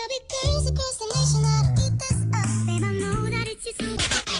There'll be girls across the nation that'll eat this up. Babe, I know that it's just so.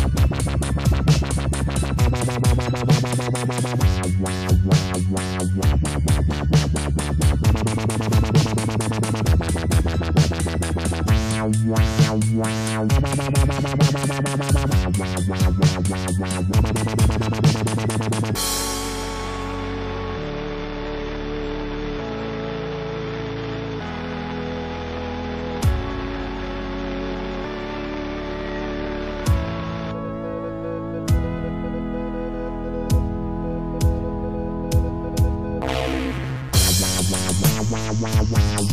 Wow, wow, wow,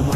wow.